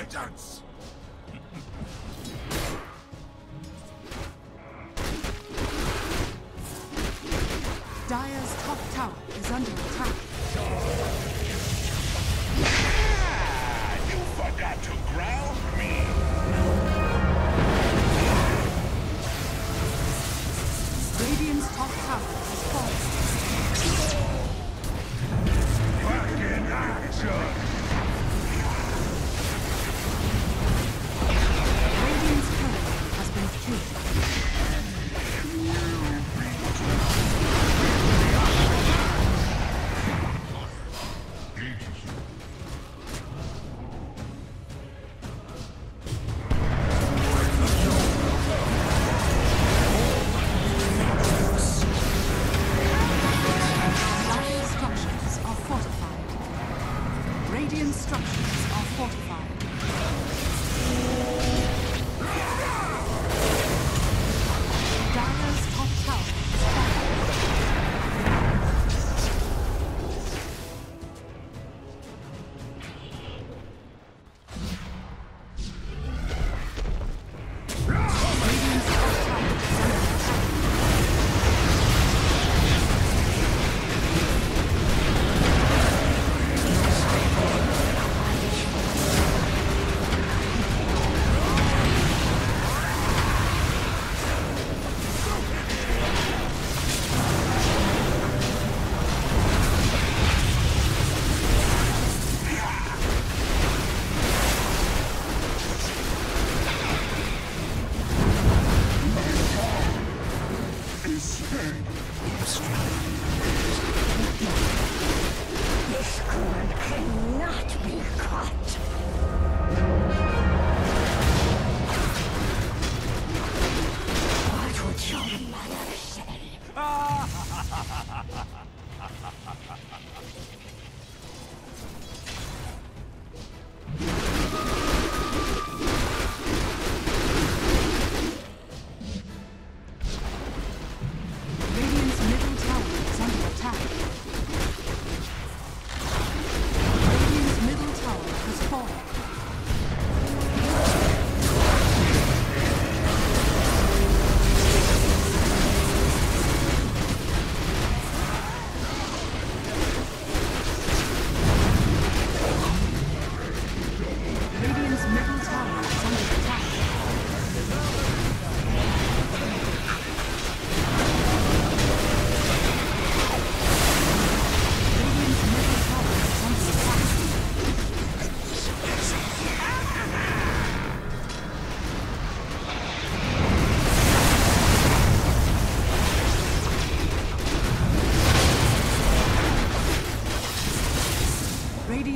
vengeance!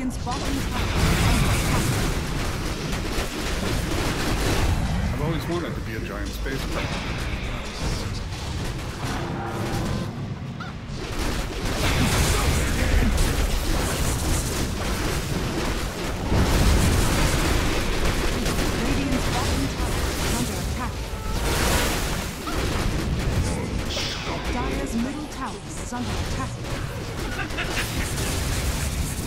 Radiant's bottom tower I've always wanted to be a giant space pirate. Dire's middle tower is under attack.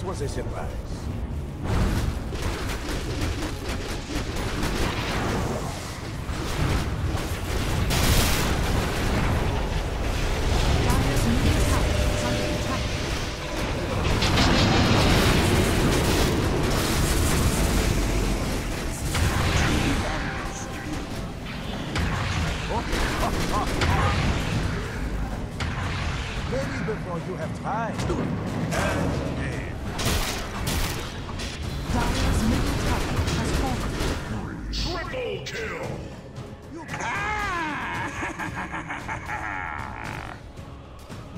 That was a surprise. Dire's middle tower is under attack. Maybe before you have time. Triple kill!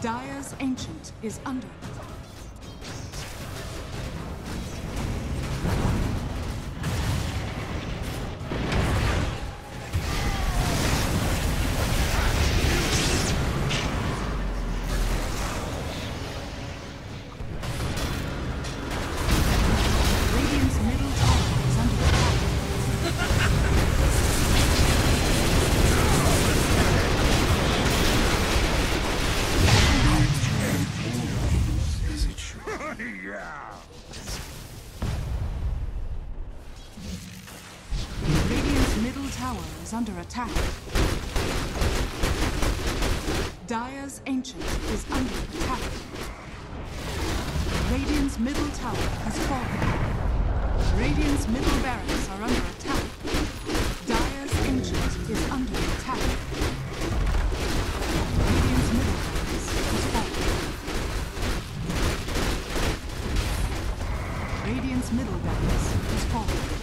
Dire's ancient is under. Tower is under attack. Dire's ancient is under attack. Radiant's middle tower has fallen. Radiant's middle barracks are under attack. Dire's ancient is under attack. Radiant's middle barracks has fallen. Radiant's middle barracks has fallen.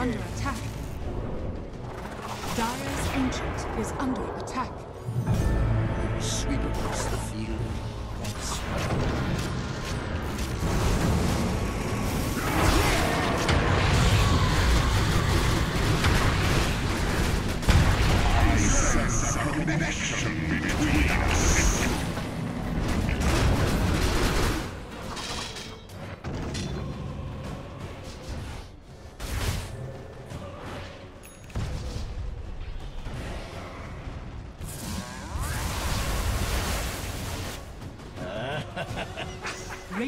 Under attack. Dire's ancient is under attack.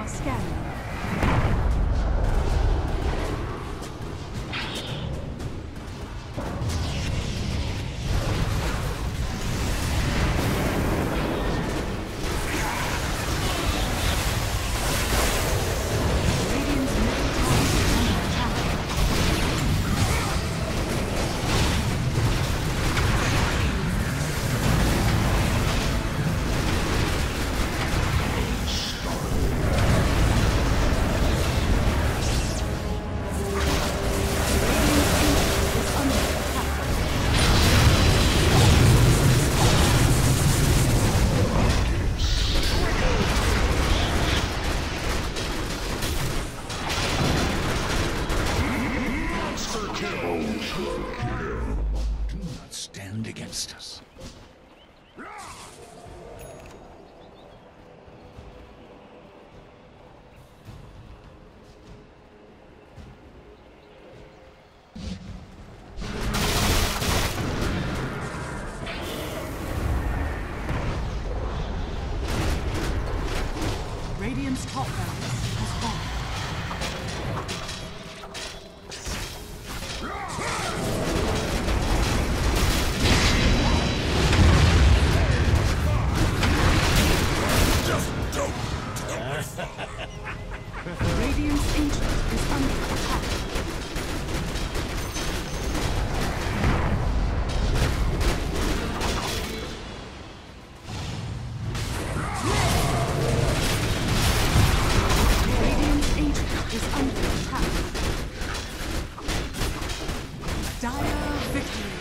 Dire are Dire victory.